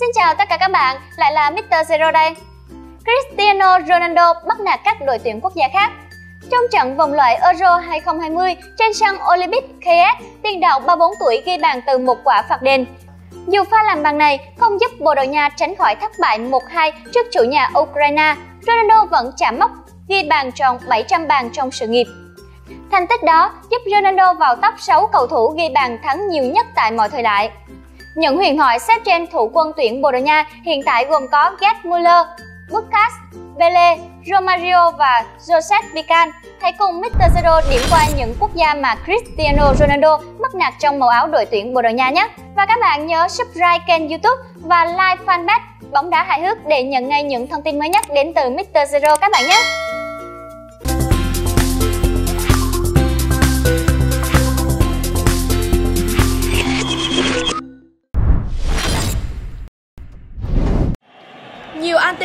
Xin chào tất cả các bạn, lại là Mr. Zero đây. Cristiano Ronaldo bắt nạt các đội tuyển quốc gia khác. Trong trận vòng loại Euro 2020 trên sân Olympic Kiev, tiền đạo 34 tuổi ghi bàn từ một quả phạt đền. Dù pha làm bàn này không giúp Bồ Đào Nha tránh khỏi thất bại 1-2 trước chủ nhà Ukraine, Ronaldo vẫn chạm mốc ghi bàn tròn 700 bàn trong sự nghiệp. Thành tích đó giúp Ronaldo vào top 6 cầu thủ ghi bàn thắng nhiều nhất tại mọi thời đại. Những huyền thoại xếp trên thủ quân tuyển Bồ Đào Nha hiện tại gồm có Gerd Müller, Busquets, Pele, Romario và Josep Pican. Hãy cùng Mr. Zero điểm qua những quốc gia mà Cristiano Ronaldo mắc nạt trong màu áo đội tuyển Bồ Đào Nha nhé. Và các bạn nhớ subscribe kênh YouTube và like fanpage bóng đá hài hước để nhận ngay những thông tin mới nhất đến từ Mr. Zero các bạn nhé.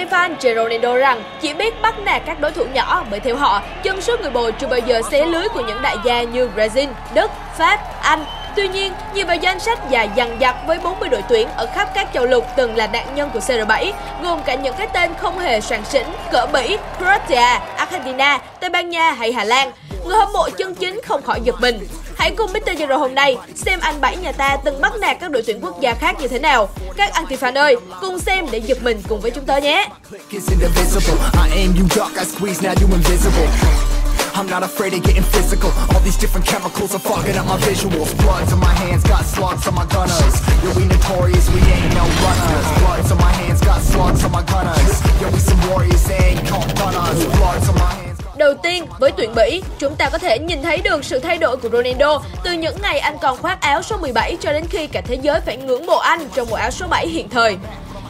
Stefan anti-fan rằng chỉ biết bắt nạt các đối thủ nhỏ bởi theo họ, chân sút người bồ chưa bao giờ xé lưới của những đại gia như Brazil, Đức, Pháp, Anh. Tuy nhiên, nhìn vào danh sách dài dằng dặc với 40 đội tuyển ở khắp các châu lục từng là nạn nhân của CR7, gồm cả những cái tên không hề soạn sỉnh, cỡ Bỉ, Croatia, Argentina, Tây Ban Nha hay Hà Lan. Người hâm mộ chân chính không khỏi giật mình. Hãy cùng Mr. Euro hôm nay xem anh Bảy nhà ta từng bắt nạt các đội tuyển quốc gia khác như thế nào. Các anti-fan ơi, cùng xem để giật mình cùng với chúng tôi nhé. I'm not afraid of getting physical. All these different chemicals are fogging up my visuals. Bloods on my hands, got slugs on my gunners. Yo, we notorious, we ain't no runners. Bloods on my hands, got slugs on my gunners. Yo, we some warriors, they ain't called gunners Bloods on my hands. Đầu tiên, với tuyển Bỉ, chúng ta có thể nhìn thấy được sự thay đổi của Ronaldo từ những ngày anh còn khoác áo số 17 cho đến khi cả thế giới phải ngưỡng mộ anh trong bộ áo số 7 hiện thời.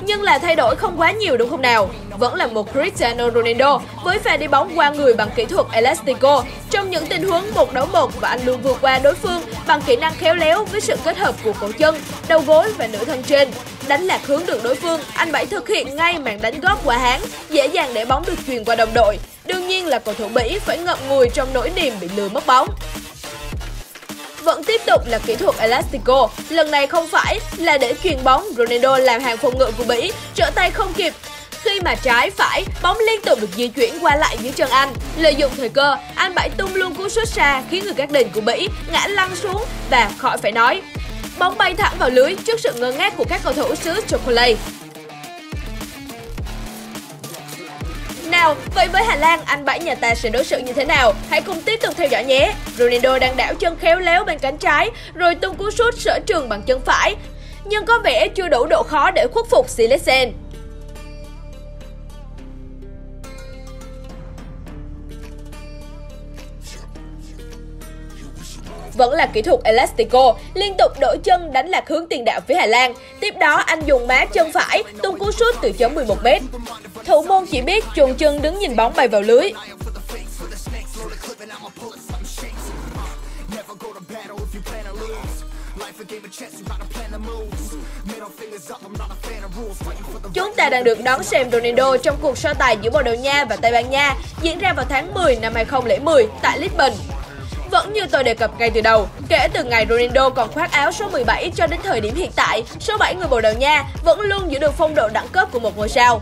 Nhưng là thay đổi không quá nhiều đúng không nào? Vẫn là một Cristiano Ronaldo với pha đi bóng qua người bằng kỹ thuật Elastico. Trong những tình huống một đấu một và anh luôn vượt qua đối phương bằng kỹ năng khéo léo với sự kết hợp của cổ chân, đầu gối và nửa thân trên. Đánh lạc hướng được đối phương, anh Bảy thực hiện ngay màn đánh góp quả hán, dễ dàng để bóng được truyền qua đồng đội. Đương nhiên là cầu thủ Bỉ phải ngậm ngùi trong nỗi niềm bị lừa mất bóng vẫn tiếp tục là kỹ thuật Elastico. Lần này không phải là để truyền bóng, Ronaldo làm hàng phòng ngự của Bỉ, trở tay không kịp. Khi mà trái phải, bóng liên tục được di chuyển qua lại dưới chân anh. Lợi dụng thời cơ, anh Bảy tung luôn cú sút xa khiến người các đền của Bỉ ngã lăn xuống và khỏi phải nói. Bóng bay thẳng vào lưới trước sự ngơ ngác của các cầu thủ xứ Chocolate. nào, vậy với Hà Lan, anh Bảy nhà ta sẽ đối xử như thế nào? Hãy cùng tiếp tục theo dõi nhé. Ronaldo đang đảo chân khéo léo bên cánh trái, rồi tung cú sút sở trường bằng chân phải. Nhưng có vẻ chưa đủ độ khó để khuất phục Silesen. Vẫn là kỹ thuật Elastico, liên tục đổi chân đánh lạc hướng tiền đạo phía Hà Lan. Tiếp đó anh dùng má chân phải tung cú sút từ chấm 11m. Thủ môn chỉ biết chuồn chân đứng nhìn bóng bay vào lưới. Chúng ta đang được đón xem Ronaldo trong cuộc so tài giữa Bồ Đào Nha và Tây Ban Nha diễn ra vào tháng 10 năm 2010 tại Lisbon. Vẫn như tôi đề cập ngay từ đầu, kể từ ngày Ronaldo còn khoác áo số 17 cho đến thời điểm hiện tại, số 7 người Bồ Đào Nha vẫn luôn giữ được phong độ đẳng cấp của một ngôi sao.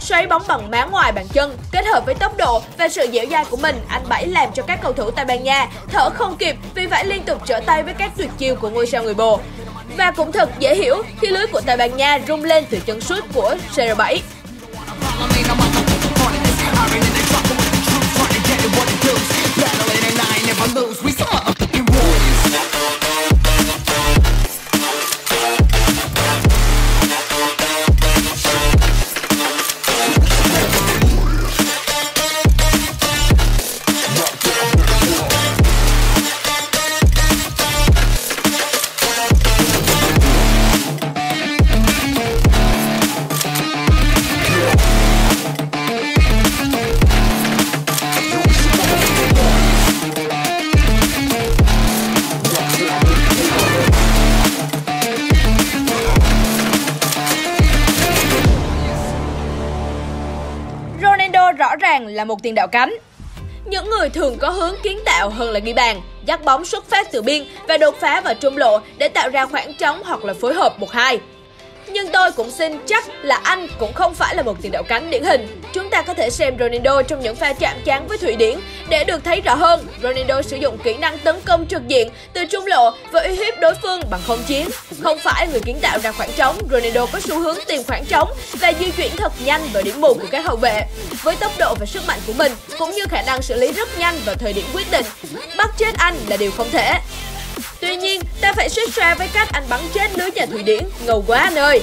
Xoáy bóng bằng má ngoài bàn chân, kết hợp với tốc độ và sự dẻo dai của mình, anh Bảy làm cho các cầu thủ Tây Ban Nha thở không kịp vì phải liên tục trở tay với các tuyệt chiêu của ngôi sao người Bồ. Và cũng thật dễ hiểu khi lưới của Tây Ban Nha rung lên từ chân sút của CR7. Lose. We là một tiền đạo cánh. Những người thường có hướng kiến tạo hơn là ghi bàn, dắt bóng xuất phát từ biên và đột phá vào trung lộ để tạo ra khoảng trống hoặc là phối hợp một hai. Nhưng tôi cũng xin chắc là anh cũng không phải là một tiền đạo cánh điển hình. Chúng ta có thể xem Ronaldo trong những pha chạm trán với Thụy Điển để được thấy rõ hơn. Ronaldo sử dụng kỹ năng tấn công trực diện từ trung lộ và uy hiếp đối phương bằng không chiến. Không phải người kiến tạo ra khoảng trống, Ronaldo có xu hướng tìm khoảng trống và di chuyển thật nhanh vào điểm mù của các hậu vệ. Với tốc độ và sức mạnh của mình cũng như khả năng xử lý rất nhanh vào thời điểm quyết định, bắt chết anh là điều không thể. Tuy nhiên, ta phải suýt xoa với cách anh bắn chết lưới nhà Thụy Điển, ngầu quá anh ơi.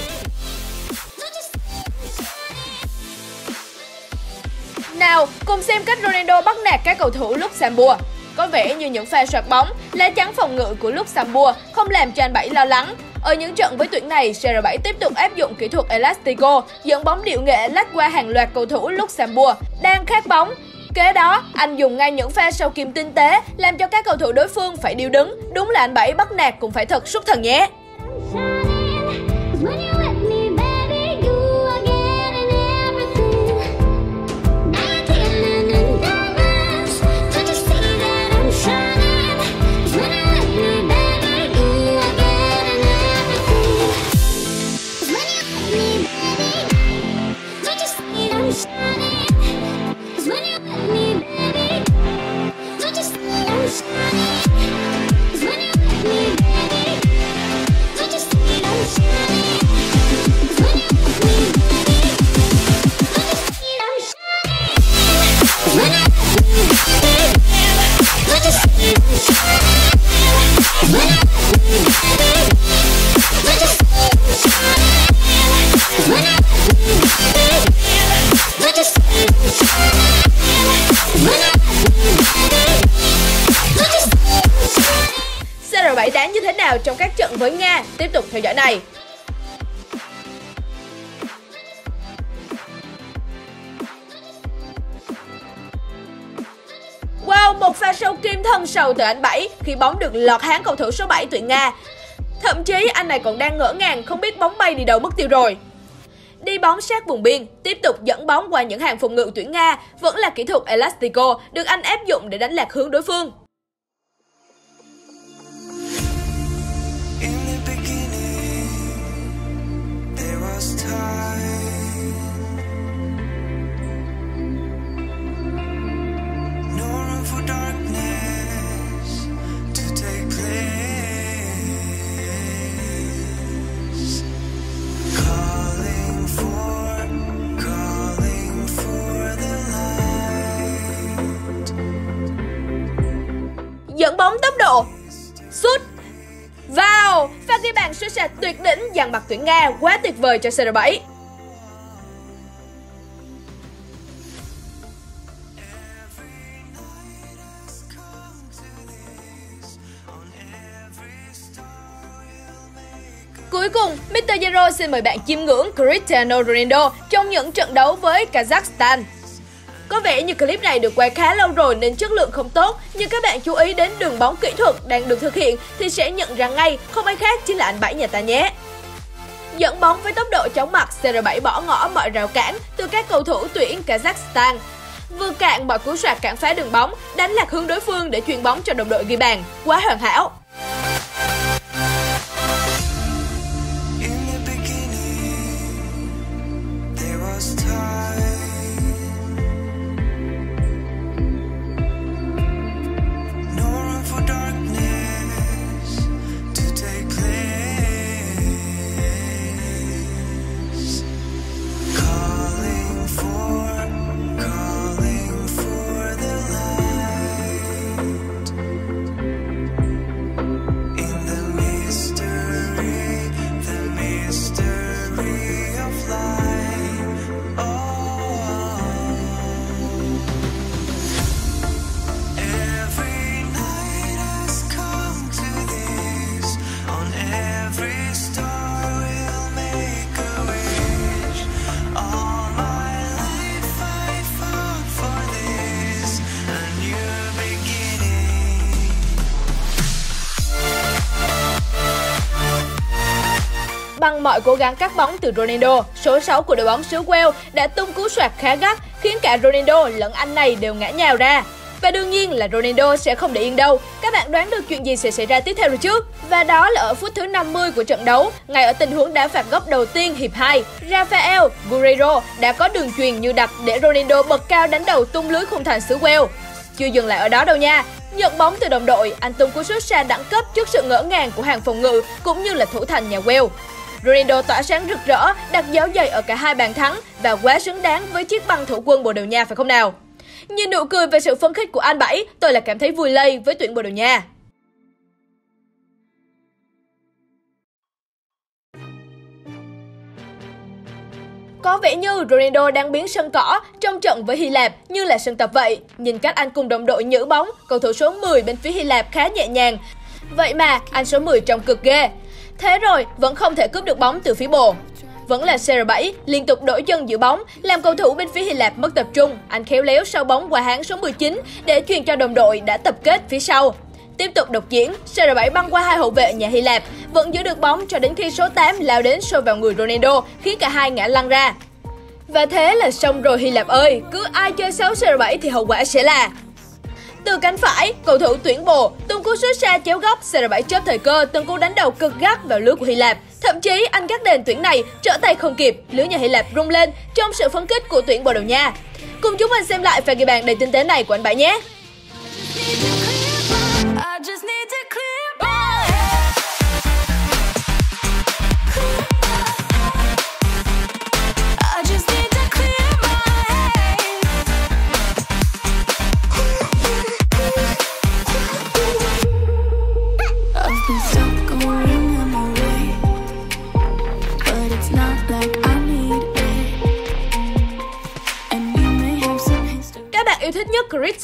Nào, cùng xem cách Ronaldo bắt nạt các cầu thủ Luxembourg. Có vẻ như những pha soạt bóng, lá chắn phòng ngự của Luxembourg không làm cho anh Bảy lo lắng. Ở những trận với tuyển này, CR7 tiếp tục áp dụng kỹ thuật Elastico, dẫn bóng điệu nghệ lách qua hàng loạt cầu thủ Luxembourg đang khát bóng. Kế đó, anh dùng ngay những pha sau kim tinh tế làm cho các cầu thủ đối phương phải điêu đứng. Đúng là anh Bảy bắt nạt cũng phải thật xuất thần nhé. CR7 đá như thế nào trong các trận với Nga? Tiếp tục theo dõi này. Wow, một pha sâu kim thân sầu từ anh Bảy khi bóng được lọt háng cầu thủ số 7 tuyển Nga. Thậm chí anh này còn đang ngỡ ngàng không biết bóng bay đi đâu mất tiêu rồi. Đi bóng sát vùng biên, tiếp tục dẫn bóng qua những hàng phòng ngự tuyển Nga vẫn là kỹ thuật Elastico được anh áp dụng để đánh lạc hướng đối phương. Dàn mặt tuyển Nga quá tuyệt vời cho CR7 Cuối cùng, Mr. Zero xin mời bạn chiêm ngưỡng Cristiano Ronaldo trong những trận đấu với Kazakhstan. Có vẻ như clip này được quay khá lâu rồi nên chất lượng không tốt, nhưng các bạn chú ý đến đường bóng kỹ thuật đang được thực hiện thì sẽ nhận ra ngay không ai khác chính là anh Bảy nhà ta nhé. Dẫn bóng với tốc độ chóng mặt, CR7 bỏ ngỏ mọi rào cản từ các cầu thủ tuyển Kazakhstan. Vừa cạn mọi cú soạt cản phá đường bóng, đánh lạc hướng đối phương để chuyền bóng cho đồng đội ghi bàn. Quá hoàn hảo! Bằng mọi cố gắng cắt bóng từ Ronaldo, số 6 của đội bóng xứ Wales đã tung cú soạt khá gắt khiến cả Ronaldo lẫn anh này đều ngã nhào ra. Và đương nhiên là Ronaldo sẽ không để yên đâu. Các bạn đoán được chuyện gì sẽ xảy ra tiếp theo rồi chứ? Và đó là ở phút thứ 50 của trận đấu, ngay ở tình huống đá phạt góc đầu tiên hiệp 2, Rafael Guerreiro đã có đường truyền như đặt để Ronaldo bật cao đánh đầu tung lưới khung thành xứ Wales. Chưa dừng lại ở đó đâu nha. Nhận bóng từ đồng đội, anh tung cú sút xa đẳng cấp trước sự ngỡ ngàng của hàng phòng ngự cũng như là thủ thành nhà Wales. Ronaldo tỏa sáng rực rỡ, đặt dấu giày ở cả hai bàn thắng và quá xứng đáng với chiếc băng thủ quân Bồ Đào Nha phải không nào? Nhìn nụ cười và sự phấn khích của anh Bảy, tôi là cảm thấy vui lây với tuyển Bồ Đào Nha. Có vẻ như Ronaldo đang biến sân cỏ trong trận với Hy Lạp như là sân tập vậy. Nhìn cách anh cùng đồng đội nhử bóng, cầu thủ số 10 bên phía Hy Lạp khá nhẹ nhàng. Vậy mà anh số 10 trông cực ghê. Thế rồi vẫn không thể cướp được bóng từ phía bồ. Vẫn là CR7 liên tục đổi chân giữ bóng, làm cầu thủ bên phía Hy Lạp mất tập trung. Anh khéo léo sau bóng qua hãng số 19 để truyền cho đồng đội đã tập kết phía sau. Tiếp tục độc diễn, CR7 băng qua hai hậu vệ nhà Hy Lạp, vẫn giữ được bóng cho đến khi số 8 lao đến sâu vào người Ronaldo, khiến cả hai ngã lăn ra. Và thế là xong rồi Hy Lạp ơi, cứ ai chơi xấu CR7 thì hậu quả sẽ là từ cánh phải, cầu thủ tuyển bồ tung cú sút xa chéo góc, CR7 chớp thời cơ, từng cú đánh đầu cực gắt vào lưới của Hy Lạp. Thậm chí anh các đền tuyển này trở tay không kịp, lưới nhà Hy Lạp rung lên trong sự phấn khích của tuyển Bồ Đào Nha. Cùng chúng mình xem lại pha ghi bàn đầy tinh tế này của anh Bảy nhé. yêu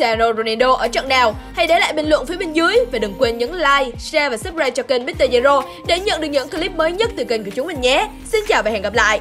Cristiano Ronaldo ở trận nào? Hãy để lại bình luận phía bên dưới và đừng quên nhấn like, share và subscribe cho kênh Mr. Zero để nhận được những clip mới nhất từ kênh của chúng mình nhé. Xin chào và hẹn gặp lại!